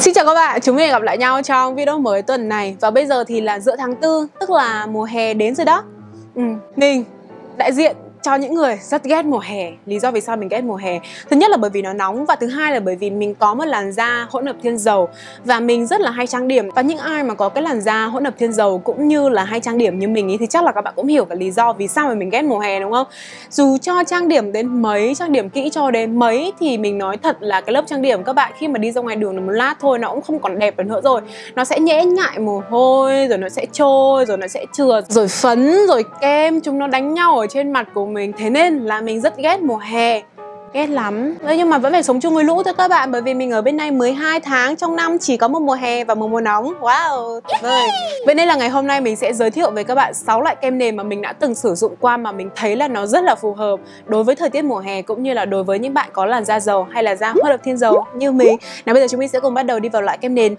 Xin chào các bạn, chúng mình gặp lại nhau trong video mới tuần này. Và bây giờ thì là giữa tháng 4, tức là mùa hè đến rồi đó. Ừ, Mình, đại diện cho những người rất ghét mùa hè, lý do vì sao mình ghét mùa hè. Thứ nhất là bởi vì nó nóng và thứ hai là bởi vì mình có một làn da hỗn hợp thiên dầu và mình rất là hay trang điểm. Và những ai mà có cái làn da hỗn hợp thiên dầu cũng như là hay trang điểm như mình ý, thì chắc là các bạn cũng hiểu cái lý do vì sao mà mình ghét mùa hè, đúng không? Dù cho trang điểm đến mấy, trang điểm kỹ cho đến mấy thì mình nói thật là cái lớp trang điểm các bạn khi mà đi ra ngoài đường một lát thôi nó cũng không còn đẹp nữa rồi. Nó sẽ nhễ nhại mồ hôi, rồi nó sẽ trôi, rồi nó sẽ trượt. Rồi phấn, rồi kem, chúng nó đánh nhau ở trên mặt của mình thế nên là mình rất ghét mùa hè ghét lắm. Nhưng mà vẫn phải sống chung với lũ thôi các bạn bởi vì mình ở bên này 12 tháng trong năm chỉ có một mùa hè và một mùa nóng. Wow. Vời vậy nên là ngày hôm nay mình sẽ giới thiệu với các bạn 6 loại kem nền mà mình đã từng sử dụng qua mà mình thấy là nó rất là phù hợp đối với thời tiết mùa hè cũng như là đối với những bạn có làn da dầu hay là da hỗn hợp thiên dầu như mình. Nào bây giờ chúng mình sẽ cùng bắt đầu đi vào loại kem nền.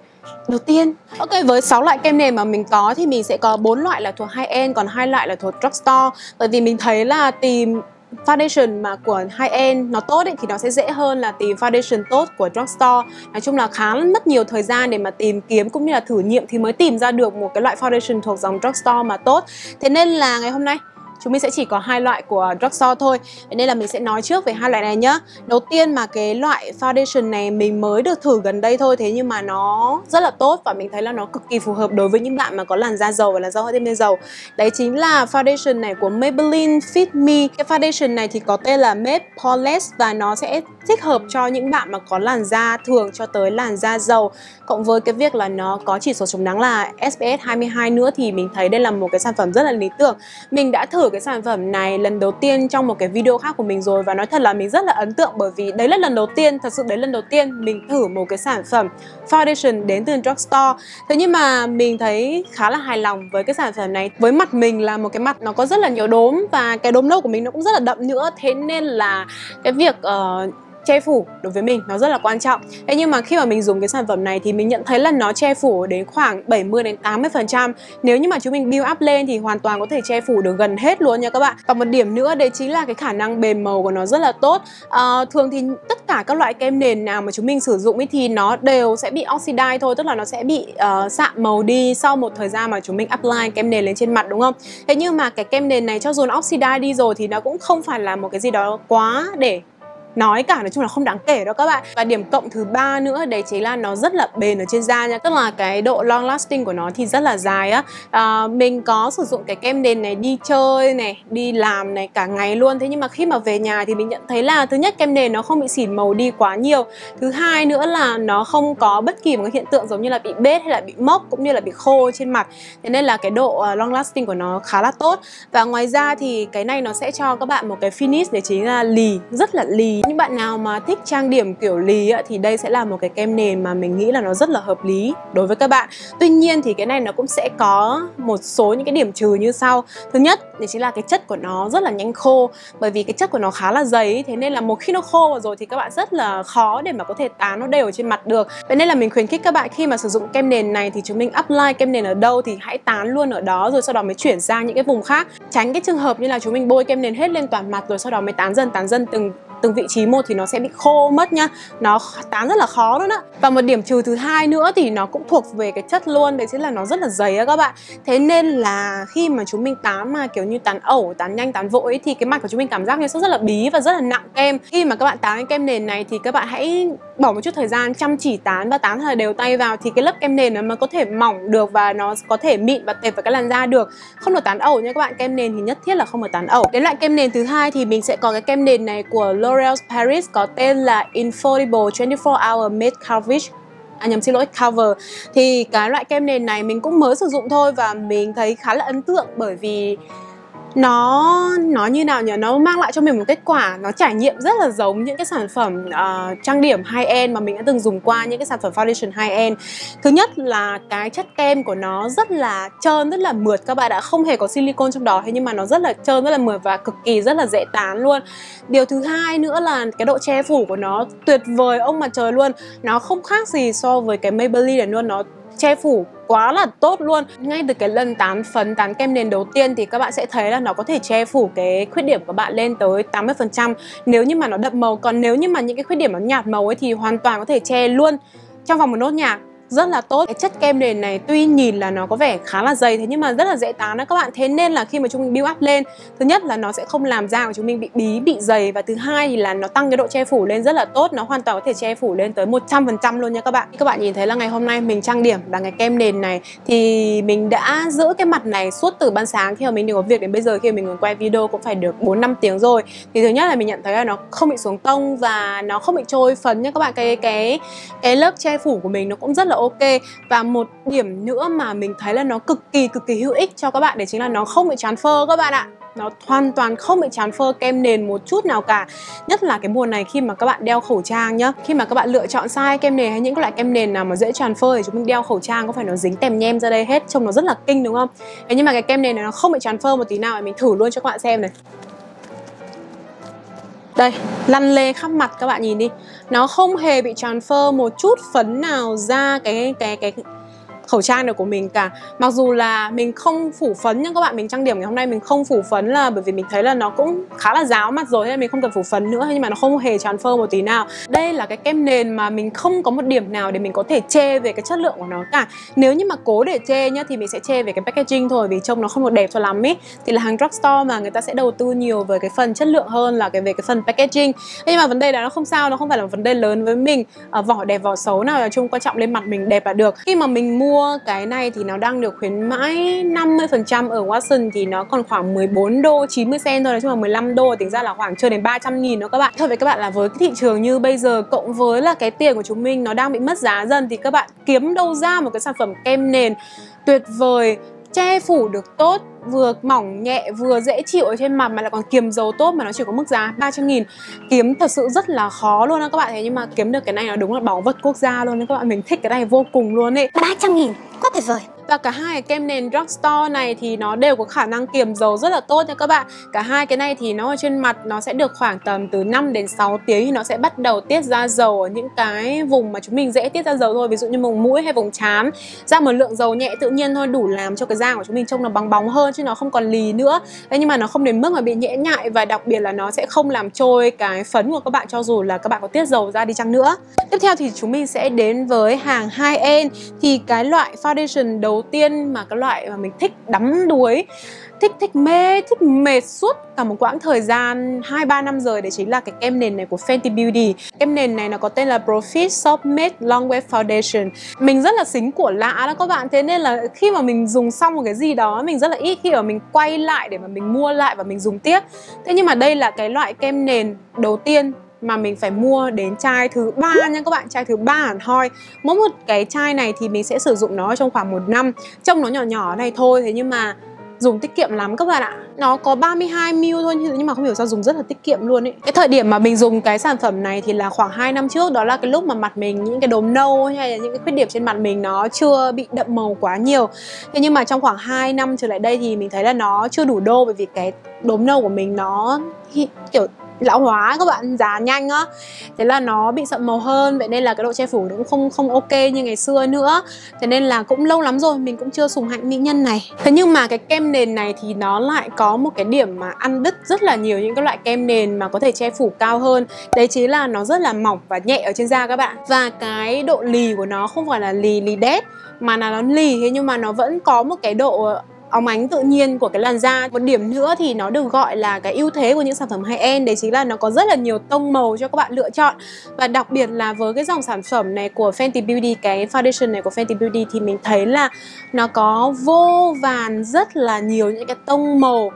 Đầu tiên, ok với 6 loại kem nền mà mình có thì mình sẽ có bốn loại là thuộc high end còn hai loại là thuộc drugstore. Bởi vì mình thấy là tìm foundation mà của high end nó tốt ấy, thì nó sẽ dễ hơn là tìm foundation tốt của drugstore. Nói chung là khá mất nhiều thời gian để mà tìm kiếm cũng như là thử nghiệm thì mới tìm ra được một cái loại foundation thuộc dòng drugstore mà tốt. Thế nên là ngày hôm nay chúng mình sẽ chỉ có hai loại của drugstore thôi. Nên là mình sẽ nói trước về hai loại này nhá. Đầu tiên mà cái loại foundation này mình mới được thử gần đây thôi, thế nhưng mà nó rất là tốt và mình thấy là nó cực kỳ phù hợp đối với những bạn mà có làn da dầu và làn da hơi thêm dầu. Đấy chính là foundation này của Maybelline Fit Me. Cái foundation này thì có tên là Matte Poreless và nó sẽ thích hợp cho những bạn mà có làn da thường cho tới làn da dầu. Cộng với cái việc là nó có chỉ số chống nắng là SPF 22 nữa thì mình thấy đây là một cái sản phẩm rất là lý tưởng. Mình đã thử cái sản phẩm này lần đầu tiên trong một cái video khác của mình rồi. Và nói thật là mình rất là ấn tượng bởi vì đấy là lần đầu tiên thật sự đấy lần đầu tiên mình thử một cái sản phẩm foundation đến từ drugstore. Thế nhưng mà mình thấy khá là hài lòng với cái sản phẩm này. Với mặt mình là một cái mặt nó có rất là nhiều đốm và cái đốm nâu của mình nó cũng rất là đậm nữa. Thế nên là cái việc uh, che phủ đối với mình nó rất là quan trọng. Thế nhưng mà khi mà mình dùng cái sản phẩm này thì mình nhận thấy là nó che phủ đến khoảng 70 đến 80 phần trăm. Nếu như mà chúng mình build up lên thì hoàn toàn có thể che phủ được gần hết luôn nha các bạn. Và một điểm nữa đấy chính là cái khả năng bền màu của nó rất là tốt. À, thường thì tất cả các loại kem nền nào mà chúng mình sử dụng ấy thì nó đều sẽ bị oxidize thôi tức là nó sẽ bị uh, sạm màu đi sau một thời gian mà chúng mình apply kem nền lên trên mặt đúng không? Thế nhưng mà cái kem nền này cho dù nó oxidize đi rồi thì nó cũng không phải là một cái gì đó quá để nói cả nói chung là không đáng kể đâu các bạn. Và điểm cộng thứ ba nữa đấy chính là nó rất là bền ở trên da nha. Tức là cái độ long lasting của nó thì rất là dài á. À, mình có sử dụng cái kem nền này đi chơi này đi làm này cả ngày luôn. Thế nhưng mà khi mà về nhà thì mình nhận thấy là thứ nhất kem nền nó không bị xỉn màu đi quá nhiều. Thứ hai nữa là nó không có bất kỳ một cái hiện tượng giống như là bị bết hay là bị mốc cũng như là bị khô trên mặt. Thế nên là cái độ à, long lasting của nó khá là tốt. Và ngoài ra thì cái này nó sẽ cho các bạn một cái finish để chính là lì rất là lì những bạn nào mà thích trang điểm kiểu lì á, thì đây sẽ là một cái kem nền mà mình nghĩ là nó rất là hợp lý đối với các bạn. Tuy nhiên thì cái này nó cũng sẽ có một số những cái điểm trừ như sau. Thứ nhất thì chính là cái chất của nó rất là nhanh khô. Bởi vì cái chất của nó khá là dày thế nên là một khi nó khô rồi thì các bạn rất là khó để mà có thể tán nó đều trên mặt được. Vậy nên là mình khuyến khích các bạn khi mà sử dụng kem nền này thì chúng mình apply kem nền ở đâu thì hãy tán luôn ở đó rồi sau đó mới chuyển sang những cái vùng khác. Tránh cái trường hợp như là chúng mình bôi kem nền hết lên toàn mặt rồi sau đó mới tán dần tán dần từng từng vị trí một thì nó sẽ bị khô mất nhá. Nó tán rất là khó luôn á. Và một điểm trừ thứ hai nữa thì nó cũng thuộc về cái chất luôn đấy chính là nó rất là dày á các bạn. Thế nên là khi mà chúng mình tán mà kiểu như tán ẩu tán nhanh tán vội ấy, thì cái mặt của chúng mình cảm giác như rất là bí và rất là nặng kem khi mà các bạn tán cái kem nền này thì các bạn hãy bỏ một chút thời gian chăm chỉ tán và tán thật là đều tay vào thì cái lớp kem nền nó mới có thể mỏng được và nó có thể mịn và tệp vào cái làn da được. Không được tán ẩu nha các bạn kem nền thì nhất thiết là không được tán ẩu. Đến loại kem nền thứ hai thì mình sẽ có cái kem nền này của L'Oreal Paris có tên là Infallible 24 Hour Matte Coverage. À nhầm, xin lỗi, cover. Thì cái loại kem nền này mình cũng mới sử dụng thôi và mình thấy khá là ấn tượng bởi vì nó nó như nào nhỉ? Nó mang lại cho mình một kết quả nó trải nghiệm rất là giống những cái sản phẩm uh, trang điểm high end mà mình đã từng dùng qua những cái sản phẩm foundation high end thứ nhất là cái chất kem của nó rất là trơn rất là mượt. Các bạn đã không hề có silicone trong đó thế nhưng mà nó rất là trơn rất là mượt và cực kỳ rất là dễ tán luôn. Điều thứ hai nữa là cái độ che phủ của nó tuyệt vời ông mặt trời luôn. Nó không khác gì so với cái Maybelline này luôn nó che phủ quá là tốt luôn. Ngay từ cái lần tán phấn tán kem nền đầu tiên thì các bạn sẽ thấy là nó có thể che phủ cái khuyết điểm của bạn lên tới 80% nếu như mà nó đậm màu, còn nếu như mà những cái khuyết điểm nó nhạt màu ấy thì hoàn toàn có thể che luôn trong vòng một nốt nhạc rất là tốt. Cái chất kem nền này tuy nhìn là nó có vẻ khá là dày thế nhưng mà rất là dễ tán đó các bạn. Thế nên là khi mà chúng mình build up lên, thứ nhất là nó sẽ không làm da của chúng mình bị bí, bị dày và thứ hai thì là nó tăng cái độ che phủ lên rất là tốt. Nó hoàn toàn có thể che phủ lên tới 100% luôn nha các bạn. Các bạn nhìn thấy là ngày hôm nay mình trang điểm bằng cái kem nền này thì mình đã giữ cái mặt này suốt từ ban sáng. Khi mà mình đi có việc đến bây giờ, khi mà mình quay video cũng phải được 4 5 tiếng rồi. Thì thứ nhất là mình nhận thấy là nó không bị xuống tông và nó không bị trôi phấn nha các bạn. Cái cái cái lớp che phủ của mình nó cũng rất là ok. Và một điểm nữa mà mình thấy là nó cực kỳ cực kỳ hữu ích cho các bạn, đấy chính là nó không bị chán phơ các bạn ạ. Nó hoàn toàn không bị chán phơ, kem nền một chút nào cả. Nhất là cái mùa này khi mà các bạn đeo khẩu trang nhá. Khi mà các bạn lựa chọn sai kem nền hay những loại kem nền nào mà dễ tràn phơ thì chúng mình đeo khẩu trang, có phải nó dính tèm nhem ra đây hết? Trông nó rất là kinh, đúng không? Thế nhưng mà cái kem nền này nó không bị tràn phơ một tí nào, mình thử luôn cho các bạn xem này đây, lăn lê khắp mặt các bạn nhìn đi. Nó không hề bị transfer một chút phấn nào ra cái cái cái khẩu trang này của mình cả. Mặc dù là mình không phủ phấn nhưng các bạn mình trang điểm ngày hôm nay mình không phủ phấn là bởi vì mình thấy là nó cũng khá là ráo mặt rồi nên mình không cần phủ phấn nữa nhưng mà nó không hề tràn phơ một tí nào. Đây là cái kem nền mà mình không có một điểm nào để mình có thể chê về cái chất lượng của nó cả. Nếu như mà cố để chê nhá thì mình sẽ chê về cái packaging thôi vì trông nó không được đẹp cho lắm ý. Thì là hàng drugstore mà người ta sẽ đầu tư nhiều về cái phần chất lượng hơn là cái về cái phần packaging. Nhưng mà vấn đề là nó không sao nó không phải là vấn đề lớn với mình. À, vỏ đẹp vỏ xấu nào là chung quan trọng lên mặt mình đẹp là được. Khi mà mình mua mua, cái này thì nó đang được khuyến mãi 50% ở Watson thì nó còn khoảng 14 đô 90 cent thôi, nói chung là 15 đô, tính ra là khoảng chưa đến 300 nghìn đó các bạn. Thôi với các bạn là với cái thị trường như bây giờ cộng với là cái tiền của chúng mình nó đang bị mất giá dần thì các bạn kiếm đâu ra một cái sản phẩm kem nền tuyệt vời, che phủ được tốt vừa mỏng nhẹ vừa dễ chịu ở trên mặt mà lại còn kiềm dầu tốt mà nó chỉ có mức giá 300 nghìn. Kiếm thật sự rất là khó luôn đó các bạn thế nhưng mà kiếm được cái này nó đúng là báu vật quốc gia luôn đấy các bạn mình thích cái này vô cùng luôn ấy. 300 nghìn quá tuyệt vời. Và cả hai cái kem nền drugstore này thì nó đều có khả năng kiềm dầu rất là tốt nha các bạn. Cả hai cái này thì nó ở trên mặt nó sẽ được khoảng tầm từ 5 đến 6 tiếng thì nó sẽ bắt đầu tiết ra dầu ở những cái vùng mà chúng mình dễ tiết ra dầu thôi Ví dụ như vùng mũi hay vùng trán. Ra một lượng dầu nhẹ tự nhiên thôi đủ làm cho cái da của chúng mình trông nó bóng bóng hơn chứ nó không còn lì nữa. Thế nhưng mà nó không đến mức mà bị nhễ nhại và đặc biệt là nó sẽ không làm trôi cái phấn của các bạn cho dù là các bạn có tiết dầu ra đi chăng nữa. Tiếp theo thì chúng mình sẽ đến với hàng hai n Thì cái loại foundation đầu tiên mà cái loại mà mình thích đắm đuối thích thích mê, thích mệt suốt cả một quãng thời gian 2-3 năm rồi đấy chính là cái kem nền này của Fenty Beauty. Kem nền này nó có tên là Profit Soft Matte Long Wear Foundation. Mình rất là xính của lạ đó các bạn. Thế nên là khi mà mình dùng xong một cái gì đó, mình rất là ít khi mà mình quay lại để mà mình mua lại và mình dùng tiếp. Thế nhưng mà đây là cái loại kem nền đầu tiên mà mình phải mua đến chai thứ ba nha các bạn, chai thứ ba hẳn hoi. Mỗi một cái chai này thì mình sẽ sử dụng nó trong khoảng một năm. Trông nó nhỏ nhỏ này thôi, thế nhưng mà dùng tiết kiệm lắm các bạn ạ. Nó có 32 ml thôi, nhưng mà không hiểu sao dùng rất là tiết kiệm luôn ấy. Cái thời điểm mà mình dùng cái sản phẩm này thì là khoảng 2 năm trước, đó là cái lúc mà mặt mình, những cái đốm nâu hay là những cái khuyết điểm trên mặt mình nó chưa bị đậm màu quá nhiều. Thế nhưng mà trong khoảng 2 năm trở lại đây thì mình thấy là nó chưa đủ đô, bởi vì cái đốm nâu của mình nó kiểu lão hóa các bạn già nhanh á. Thế là nó bị sậm màu hơn, vậy nên là cái độ che phủ cũng không không ok như ngày xưa nữa. Thế nên là cũng lâu lắm rồi, mình cũng chưa sùng hạnh mỹ nhân này. Thế nhưng mà cái kem nền này thì nó lại có một cái điểm mà ăn đứt rất là nhiều những cái loại kem nền mà có thể che phủ cao hơn. Đấy chính là nó rất là mỏng và nhẹ ở trên da các bạn. Và cái độ lì của nó không phải là lì lì đét, mà là nó lì thế nhưng mà nó vẫn có một cái độ óng ánh tự nhiên của cái làn da. Một điểm nữa thì nó được gọi là cái ưu thế của những sản phẩm high end đấy chính là nó có rất là nhiều tông màu cho các bạn lựa chọn. Và đặc biệt là với cái dòng sản phẩm này của Fenty Beauty, cái foundation này của Fenty Beauty thì mình thấy là nó có vô vàn rất là nhiều những cái tông màu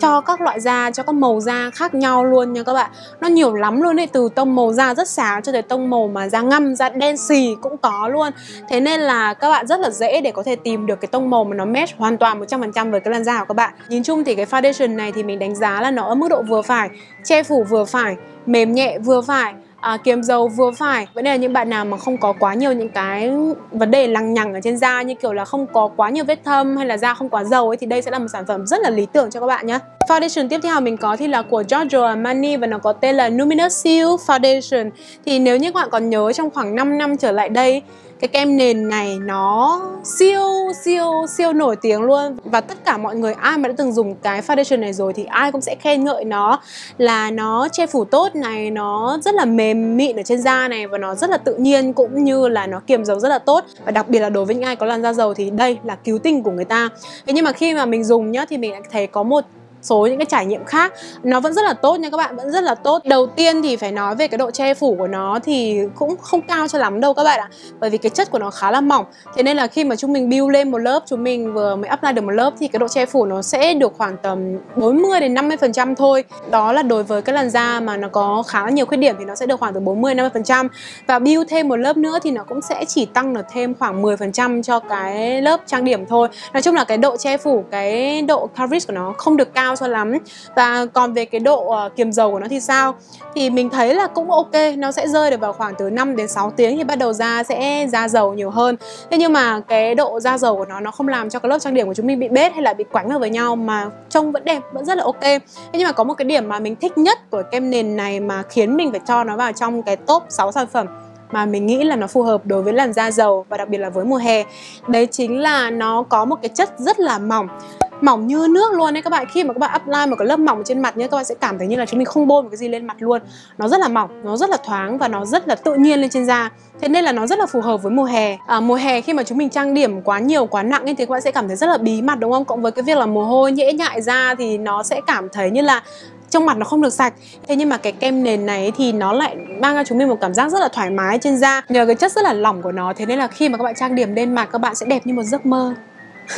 cho các loại da, cho các màu da khác nhau luôn nha các bạn. Nó nhiều lắm luôn ấy, từ tông màu da rất sáng cho tới tông màu mà da ngăm, da đen xì cũng có luôn. Thế nên là các bạn rất là dễ để có thể tìm được cái tông màu mà nó match hoàn toàn 100% với cái làn da của các bạn. Nhìn chung thì cái foundation này thì mình đánh giá là nó ở mức độ vừa phải, che phủ vừa phải, mềm nhẹ vừa phải à, kiềm dầu vừa phải. Vấn đề là những bạn nào mà không có quá nhiều những cái vấn đề lằng nhằng ở trên da như kiểu là không có quá nhiều vết thâm hay là da không quá dầu ấy thì đây sẽ là một sản phẩm rất là lý tưởng cho các bạn nhé foundation tiếp theo mình có thì là của Giorgio Armani và nó có tên là Luminous Seal Foundation. Thì nếu như các bạn còn nhớ trong khoảng 5 năm trở lại đây cái kem nền này nó siêu siêu siêu nổi tiếng luôn. Và tất cả mọi người, ai mà đã từng dùng cái foundation này rồi thì ai cũng sẽ khen ngợi nó là nó che phủ tốt này, nó rất là mềm mịn ở trên da này và nó rất là tự nhiên cũng như là nó kiềm dầu rất là tốt. Và đặc biệt là đối với những ai có làn da dầu thì đây là cứu tinh của người ta. Thế nhưng mà khi mà mình dùng nhá thì mình thấy có một số những cái trải nghiệm khác. Nó vẫn rất là tốt nha các bạn, vẫn rất là tốt. Đầu tiên thì phải nói về cái độ che phủ của nó thì cũng không cao cho lắm đâu các bạn ạ, bởi vì cái chất của nó khá là mỏng. Thế nên là khi mà chúng mình build lên một lớp, chúng mình vừa mới apply được một lớp thì cái độ che phủ nó sẽ được khoảng tầm 40 đến 50 phần trăm thôi. Đó là đối với cái làn da mà nó có khá là nhiều khuyết điểm thì nó sẽ được khoảng từ 40 50 phần trăm. Và build thêm một lớp nữa thì nó cũng sẽ chỉ tăng được thêm khoảng 10 phần trăm cho cái lớp trang điểm thôi. Nói chung là cái độ che phủ, cái độ coverage của nó không được cao cao cho lắm và còn về cái độ uh, kiềm dầu của nó thì sao? Thì mình thấy là cũng ok nó sẽ rơi được vào khoảng từ 5 đến 6 tiếng thì bắt đầu da sẽ ra dầu nhiều hơn. Thế nhưng mà cái độ da dầu của nó nó không làm cho cái lớp trang điểm của chúng mình bị bết hay là bị quánh vào với nhau mà trông vẫn đẹp vẫn rất là ok. Thế nhưng mà có một cái điểm mà mình thích nhất của kem nền này mà khiến mình phải cho nó vào trong cái top 6 sản phẩm mà mình nghĩ là nó phù hợp đối với làn da dầu và đặc biệt là với mùa hè đấy chính là nó có một cái chất rất là mỏng mỏng như nước luôn đấy các bạn. Khi mà các bạn apply một cái lớp mỏng trên mặt nhé các bạn sẽ cảm thấy như là chúng mình không bôi một cái gì lên mặt luôn. Nó rất là mỏng nó rất là thoáng và nó rất là tự nhiên lên trên da. Thế nên là nó rất là phù hợp với mùa hè. À, mùa hè khi mà chúng mình trang điểm quá nhiều quá nặng ấy thì các bạn sẽ cảm thấy rất là bí mặt đúng không? Cộng với cái việc là mồ hôi nhễ nhại ra thì nó sẽ cảm thấy như là trong mặt nó không được sạch. Thế nhưng mà cái kem nền này thì nó lại mang cho chúng mình một cảm giác rất là thoải mái trên da nhờ cái chất rất là lỏng của nó. Thế nên là khi mà các bạn trang điểm lên mặt các bạn sẽ đẹp như một giấc mơ.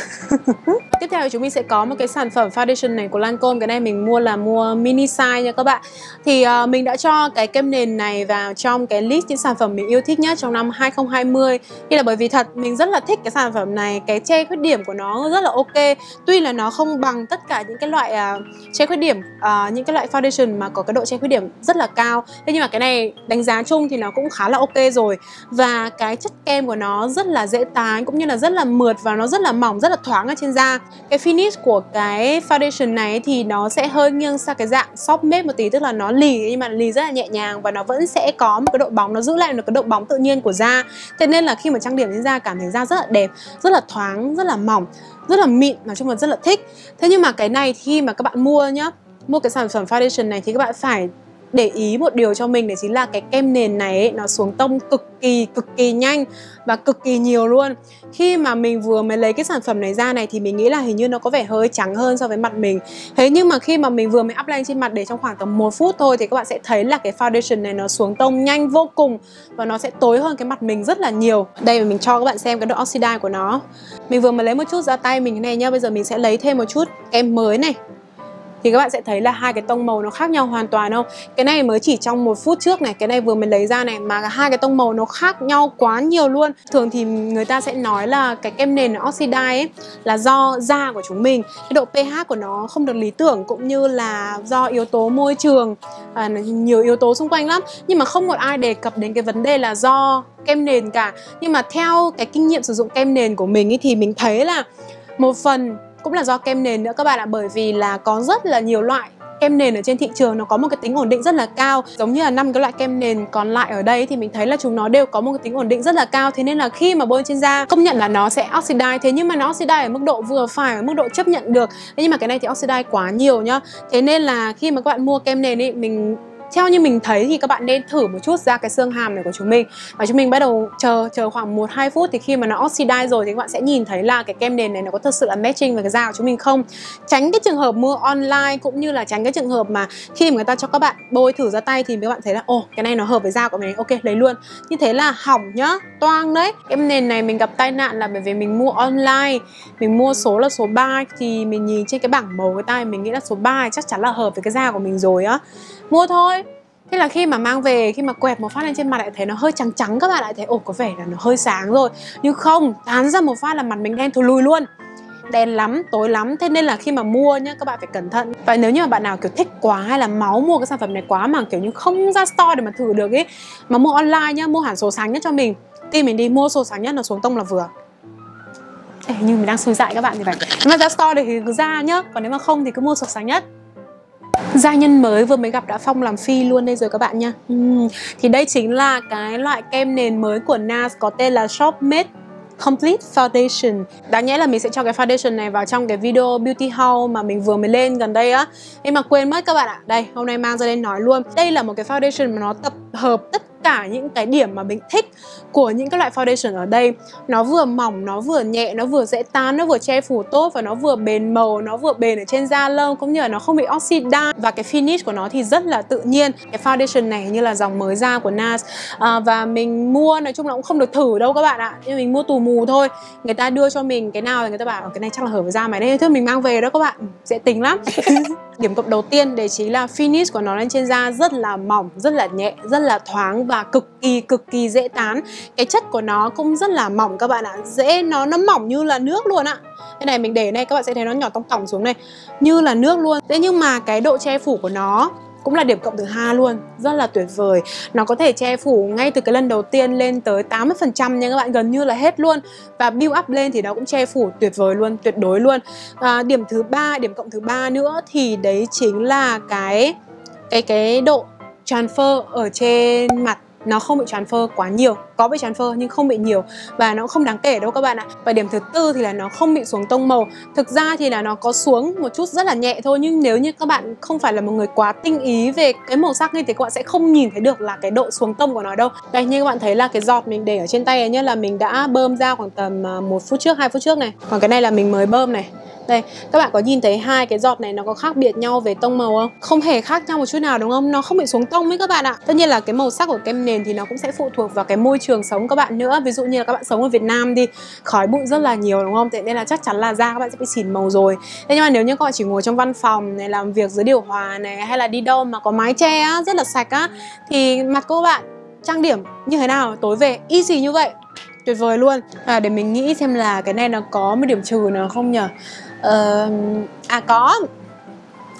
Tiếp theo thì chúng mình sẽ có một cái sản phẩm foundation này của Lancome. Cái này mình mua là mua mini size nha các bạn. Thì uh, mình đã cho cái kem nền này vào trong cái list những sản phẩm mình yêu thích nhất trong năm 2020 Như là bởi vì thật mình rất là thích cái sản phẩm này. Cái che khuyết điểm của nó rất là ok. Tuy là nó không bằng tất cả những cái loại uh, che khuyết điểm uh, Những cái loại foundation mà có cái độ che khuyết điểm rất là cao. Thế nhưng mà cái này đánh giá chung thì nó cũng khá là ok rồi. Và cái chất kem của nó rất là dễ tán cũng như là rất là mượt và nó rất là mỏng rất là thoáng ở trên da. Cái finish của cái foundation này thì nó sẽ hơi nghiêng sang cái dạng soft matte một tí, tức là nó lì, nhưng mà lì rất là nhẹ nhàng và nó vẫn sẽ có một cái độ bóng, nó giữ lại được cái độ bóng tự nhiên của da. Thế nên là khi mà trang điểm lên da cảm thấy da rất là đẹp, rất là thoáng, rất là mỏng, rất là mịn, nói chung là rất là thích. Thế nhưng mà cái này khi mà các bạn mua nhá, mua cái sản phẩm foundation này thì các bạn phải để ý một điều cho mình đấy chính là cái kem nền này ấy, nó xuống tông cực kỳ cực kỳ nhanh và cực kỳ nhiều luôn. Khi mà mình vừa mới lấy cái sản phẩm này ra này thì mình nghĩ là hình như nó có vẻ hơi trắng hơn so với mặt mình. Thế nhưng mà khi mà mình vừa mới apply trên mặt để trong khoảng tầm một phút thôi thì các bạn sẽ thấy là cái foundation này nó xuống tông nhanh vô cùng và nó sẽ tối hơn cái mặt mình rất là nhiều. Đây mình cho các bạn xem cái độ oxidize của nó. Mình vừa mới lấy một chút ra tay mình này nhá bây giờ mình sẽ lấy thêm một chút kem mới này thì các bạn sẽ thấy là hai cái tông màu nó khác nhau hoàn toàn không? Cái này mới chỉ trong một phút trước này cái này vừa mới lấy ra này mà hai cái tông màu nó khác nhau quá nhiều luôn. Thường thì người ta sẽ nói là cái kem nền oxidize ấy là do da của chúng mình. Cái độ pH của nó không được lý tưởng cũng như là do yếu tố môi trường à, nhiều yếu tố xung quanh lắm. Nhưng mà không một ai đề cập đến cái vấn đề là do kem nền cả. Nhưng mà theo cái kinh nghiệm sử dụng kem nền của mình ấy thì mình thấy là một phần cũng là do kem nền nữa các bạn ạ, bởi vì là có rất là nhiều loại kem nền ở trên thị trường, nó có một cái tính ổn định rất là cao. Giống như là năm cái loại kem nền còn lại ở đây thì mình thấy là chúng nó đều có một cái tính ổn định rất là cao. Thế nên là khi mà bôi trên da, công nhận là nó sẽ oxidize thế nhưng mà nó oxidize ở mức độ vừa phải, ở mức độ chấp nhận được. Thế nhưng mà cái này thì oxidize quá nhiều nhá. Thế nên là khi mà các bạn mua kem nền ấy mình theo như mình thấy thì các bạn nên thử một chút ra cái xương hàm này của chúng mình và chúng mình bắt đầu chờ chờ khoảng 1 2 phút thì khi mà nó oxidize rồi thì các bạn sẽ nhìn thấy là cái kem nền này nó có thật sự là matching với cái da của chúng mình không. Tránh cái trường hợp mua online cũng như là tránh cái trường hợp mà khi mà người ta cho các bạn bôi thử ra tay thì các bạn thấy là ồ cái này nó hợp với da của mình ok lấy luôn. Như thế là hỏng nhá, toang đấy. Kem nền này mình gặp tai nạn là bởi vì mình mua online, mình mua số là số 3 thì mình nhìn trên cái bảng màu cái tay mình nghĩ là số 3 chắc chắn là hợp với cái da của mình rồi á mua thôi. Thế là khi mà mang về, khi mà quẹt một phát lên trên mặt lại thấy nó hơi trắng trắng các bạn lại thấy ồ có vẻ là nó hơi sáng rồi. Nhưng không, tán ra một phát là mặt mình đen thù lùi luôn. Đen lắm, tối lắm. Thế nên là khi mà mua nhá, các bạn phải cẩn thận. Và nếu như mà bạn nào kiểu thích quá hay là máu mua cái sản phẩm này quá mà kiểu như không ra store để mà thử được ấy Mà mua online nhá, mua hẳn số sáng nhất cho mình Tìm mình đi mua số sáng nhất là xuống tông là vừa. Ê, như mình đang xui dại các bạn thì phải. Nếu mà ra store thì cứ ra nhá Còn nếu mà không thì cứ mua số sáng nhất. Gia nhân mới vừa mới gặp đã phong làm phi luôn đây rồi các bạn nha uhm. Ừ, thì đây chính là cái loại kem nền mới của NARS có tên là Shop Made Complete Foundation. Đáng nhẽ là mình sẽ cho cái foundation này vào trong cái video Beauty Haul mà mình vừa mới lên gần đây á. Nhưng mà quên mất các bạn ạ. Đây, hôm nay mang ra đây nói luôn. Đây là một cái foundation mà nó tập hợp tất cả những cái điểm mà mình thích của những cái loại foundation ở đây. Nó vừa mỏng nó vừa nhẹ nó vừa dễ tán nó vừa che phủ tốt và nó vừa bền màu nó vừa bền ở trên da lâu cũng như là nó không bị oxidize và cái finish của nó thì rất là tự nhiên. Cái foundation này như là dòng mới ra của NARS à, và mình mua nói chung là cũng không được thử đâu các bạn ạ. Nhưng mình mua tù mù thôi. Người ta đưa cho mình cái nào thì người ta bảo cái này chắc là hợp với da mày đấy. Thôi mình mang về đó các bạn. Dễ tính lắm. Điểm cộng đầu tiên đấy chính là finish của nó lên trên da rất là mỏng rất là nhẹ rất là thoáng và cực kỳ cực kỳ dễ tán. Cái chất của nó cũng rất là mỏng các bạn ạ. Dễ nó nó mỏng như là nước luôn ạ. Cái này mình để này các bạn sẽ thấy nó nhỏ tông tòng xuống này như là nước luôn. Thế nhưng mà cái độ che phủ của nó cũng là điểm cộng thứ hai luôn. Rất là tuyệt vời. Nó có thể che phủ ngay từ cái lần đầu tiên lên tới 80% nha các bạn. Gần như là hết luôn. Và build up lên thì nó cũng che phủ tuyệt vời luôn tuyệt đối luôn. À, điểm thứ ba điểm cộng thứ ba nữa thì đấy chính là cái cái cái độ transfer ở trên mặt nó không bị transfer quá nhiều có bị transfer nhưng không bị nhiều và nó không đáng kể đâu các bạn ạ và điểm thứ tư thì là nó không bị xuống tông màu thực ra thì là nó có xuống một chút rất là nhẹ thôi nhưng nếu như các bạn không phải là một người quá tinh ý về cái màu sắc như thế các bạn sẽ không nhìn thấy được là cái độ xuống tông của nó đâu đây như các bạn thấy là cái giọt mình để ở trên tay này nhé là mình đã bơm ra khoảng tầm à, một phút trước hai phút trước này còn cái này là mình mới bơm này đây, các bạn có nhìn thấy hai cái giọt này nó có khác biệt nhau về tông màu không? Không hề khác nhau một chút nào đúng không? Nó không bị xuống tông ấy các bạn ạ. Tất nhiên là cái màu sắc của kem nền thì nó cũng sẽ phụ thuộc vào cái môi trường sống các bạn nữa. Ví dụ như là các bạn sống ở Việt Nam đi, khói bụi rất là nhiều đúng không? Thế nên là chắc chắn là da các bạn sẽ bị xỉn màu rồi. Thế nhưng mà nếu như các bạn chỉ ngồi trong văn phòng này làm việc dưới điều hòa này hay là đi đâu mà có mái che á, rất là sạch á thì mặt của các bạn trang điểm như thế nào tối về easy như vậy tuyệt vời luôn à, để mình nghĩ xem là cái này nó có một điểm trừ nào không nhỉ uh, ờ, à có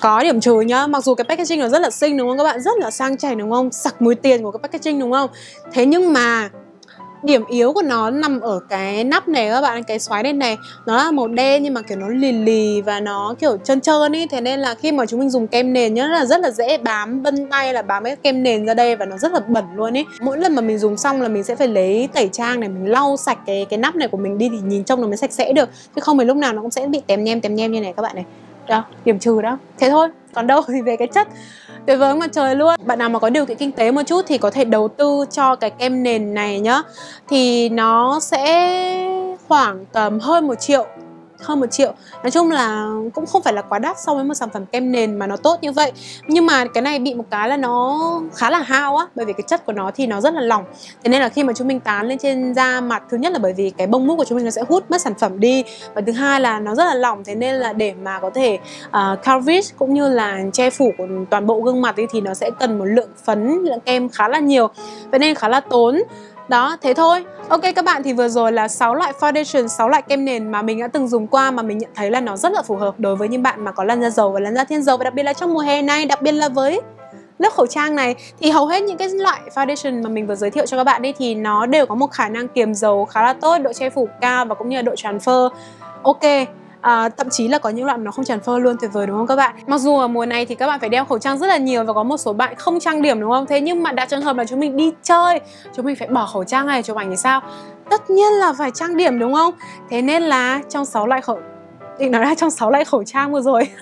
có điểm trừ nhá. Mặc dù cái packaging nó rất là xinh, đúng không các bạn? Rất là sang chảnh, đúng không? Sặc mùi tiền của cái packaging, đúng không? Thế nhưng mà điểm yếu của nó nằm ở cái nắp này các bạn, cái xoáy lên này. Nó là màu đen nhưng mà, kiểu, nó lì lì và nó, kiểu, trơn trơn ý. Thế nên là khi mà chúng mình dùng kem nền nhá là, rất là dễ bám vân tay là bám cái kem nền ra đây và nó rất là bẩn luôn ý. Mỗi lần mà mình dùng xong là mình sẽ phải lấy tẩy trang này, mình lau sạch cái cái nắp này của mình đi thì nhìn trông nó mới sạch sẽ được. Chứ không thì lúc nào nó cũng sẽ bị tém nhem tém nhem như này các bạn này đó điểm trừ đó. Thế thôi, còn đâu thì về cái chất. Tuyệt vời mặt trời luôn. Bạn nào mà có điều kiện kinh tế một chút thì có thể đầu tư cho cái kem nền này nhá. Thì nó sẽ khoảng tầm hơn một triệu hơn một triệu. Nói chung là cũng không phải là quá đắt so với một sản phẩm kem nền mà nó tốt như vậy. Nhưng mà cái này bị một cái là nó khá là hao á bởi vì cái chất của nó thì nó rất là lỏng. Thế nên là khi mà chúng mình tán lên trên da mặt thứ nhất là bởi vì cái bông mút của chúng mình nó sẽ hút mất sản phẩm đi. Và thứ hai là nó rất là lỏng thế nên là để mà có thể uh, coverage cũng như là che phủ của toàn bộ gương mặt ấy, thì nó sẽ cần một lượng phấn lượng kem khá là nhiều. Vậy nên khá là tốn đó, thế thôi. Ok các bạn thì vừa rồi là 6 loại foundation, 6 loại kem nền mà mình đã từng dùng qua mà mình nhận thấy là nó rất là phù hợp đối với những bạn mà có làn da dầu và làn da thiên dầu và đặc biệt là trong mùa hè này, đặc biệt là với lớp khẩu trang này thì hầu hết những cái loại foundation mà mình vừa giới thiệu cho các bạn đi thì nó đều có một khả năng kiềm dầu khá là tốt, độ che phủ cao và cũng như là độ transfer ok à, thậm chí là có những loại mà nó không tràn phơ luôn tuyệt vời đúng không các bạn? Mặc dù ở mùa này thì các bạn phải đeo khẩu trang rất là nhiều và có một số bạn không trang điểm đúng không? Thế nhưng mà đã trường hợp là chúng mình đi chơi chúng mình phải bỏ khẩu trang này chụp ảnh thì sao? Tất nhiên là phải trang điểm đúng không? Thế nên là trong 6 loại khẩu định nói là trong 6 loại khẩu trang vừa rồi.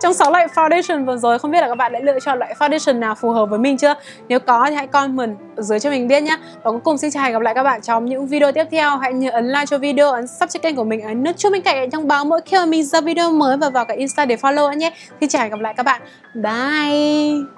Trong 6 loại foundation vừa rồi không biết là các bạn đã lựa chọn loại foundation nào phù hợp với mình chưa? Nếu có thì hãy comment ở dưới cho mình biết nhé và cuối cùng xin chào hẹn gặp lại các bạn trong những video tiếp theo. Hãy nhớ ấn like cho video ấn subscribe kênh của mình ấn nút chuông bên cạnh thông báo mỗi khi mà mình ra video mới và vào cả insta để follow nhé. Xin chào hẹn gặp lại các bạn. Bye